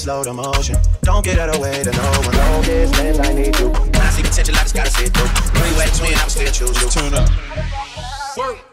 slow the motion. Don't get out of the way to no one. Long distance, I need you. When I see potential, I just gotta see it through. Three way twin, I'm still choose you. Turn up. Work.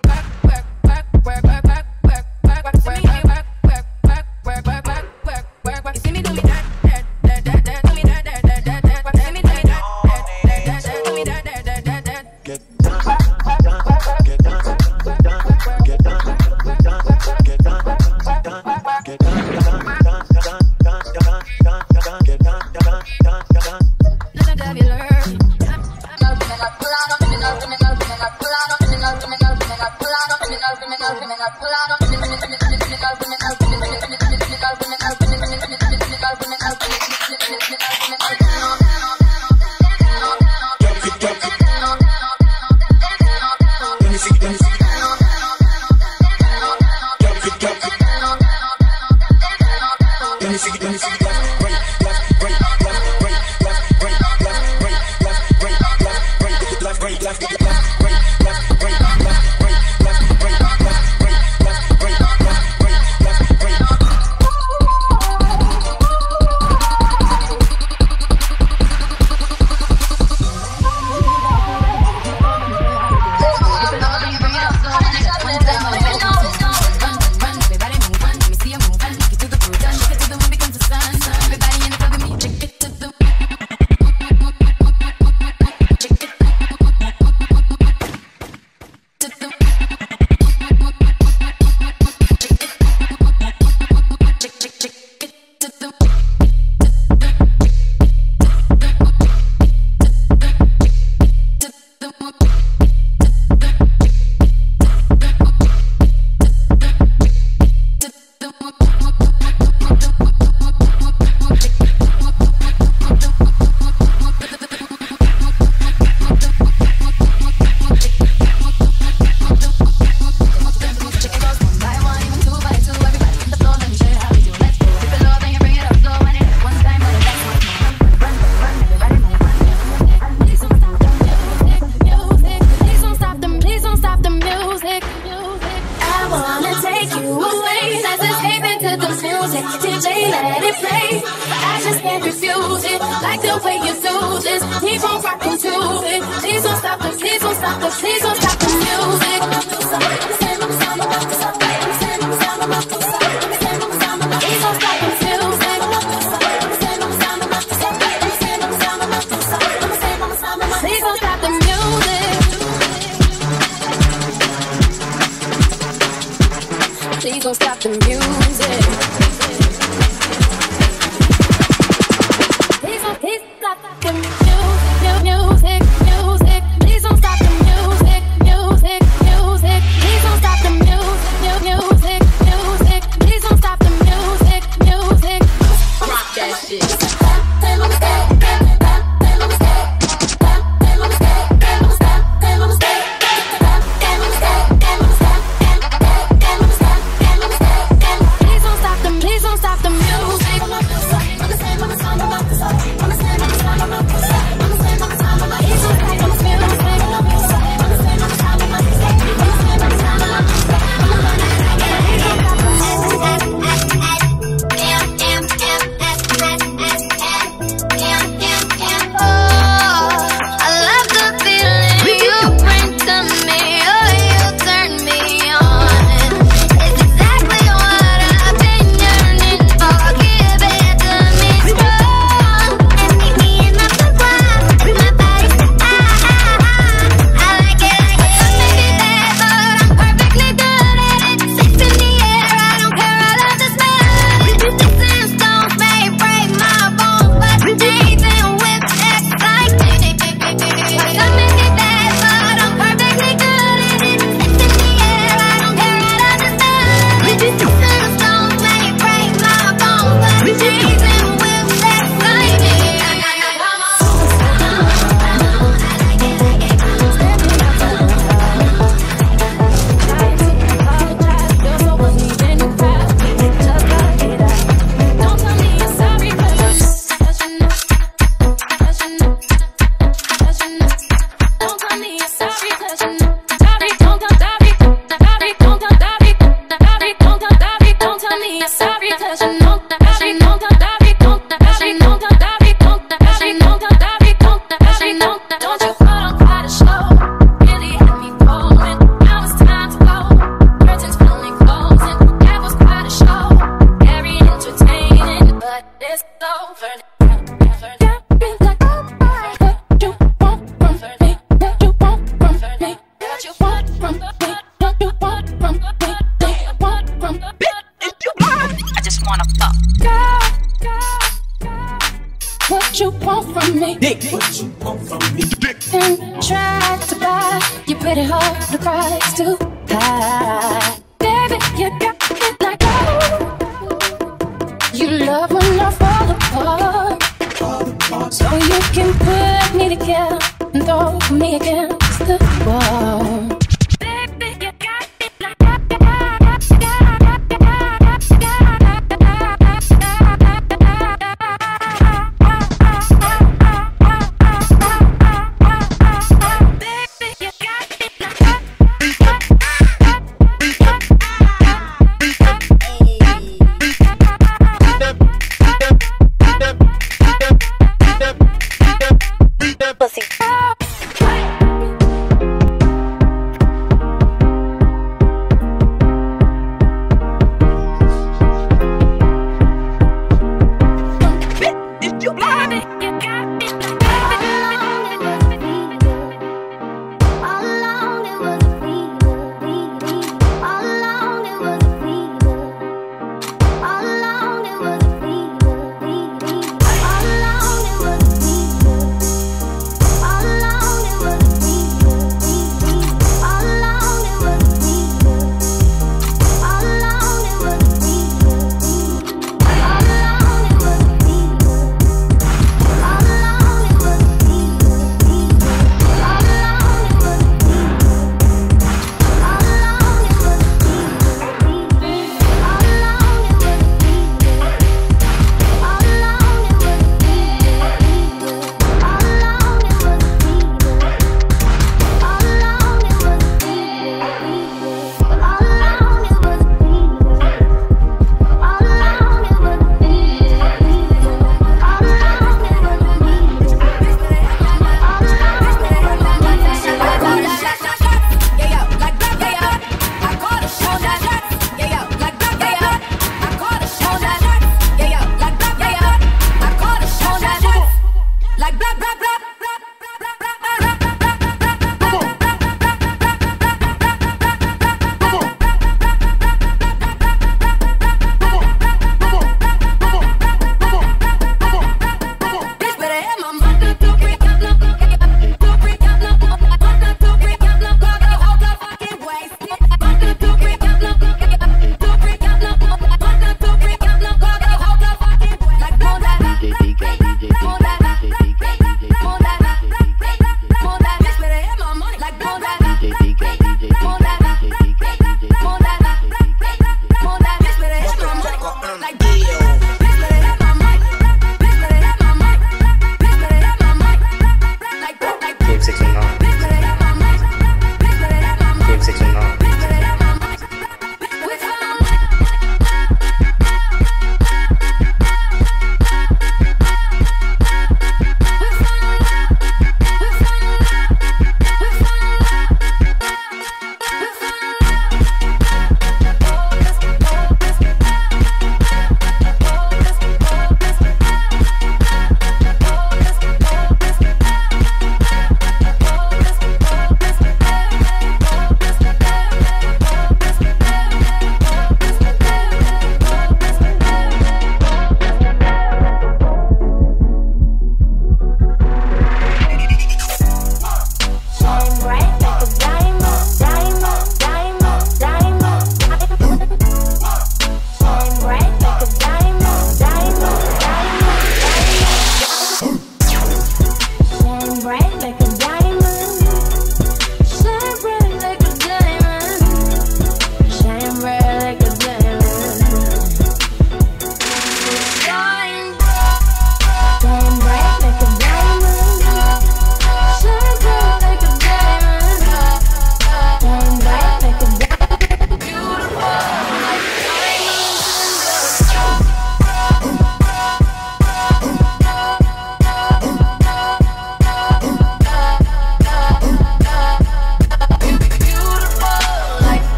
stop the seasons.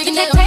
You that.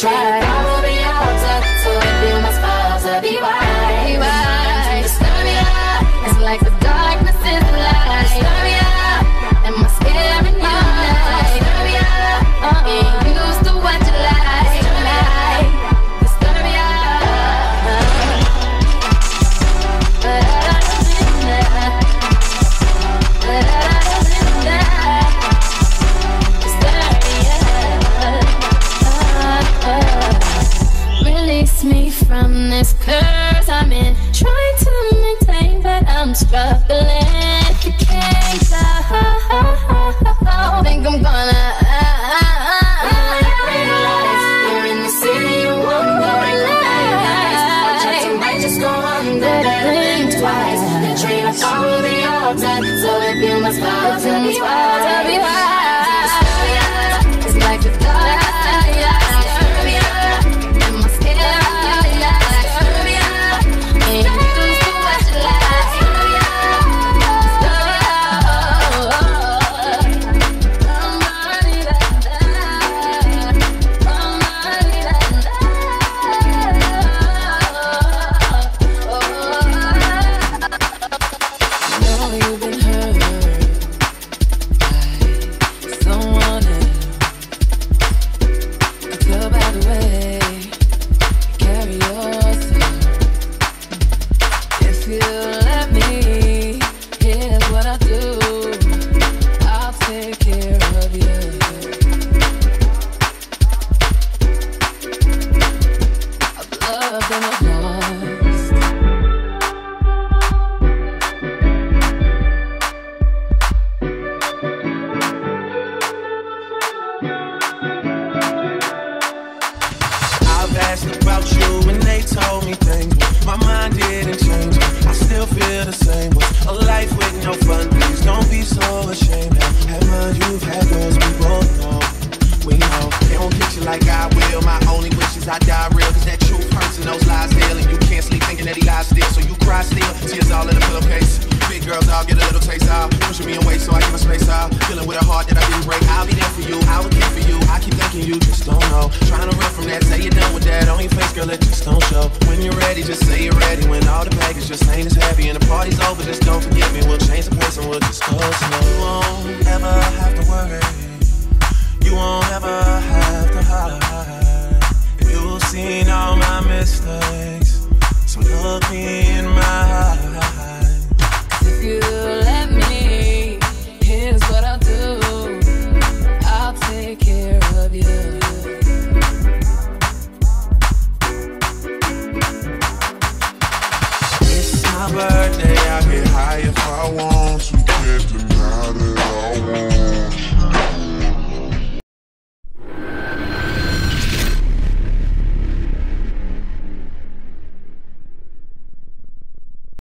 try. and then think twice. The tree was all the odds, so if you must fall, tell me why. girl, it just don't show. When you're ready, just say you're ready. When all the baggage just ain't as heavy and the party's over, just don't forget me. We'll change the pace and we'll just go slow. You won't ever have to worry. You won't ever have to hide. You've seen all my mistakes, so look me in my eyes. If you let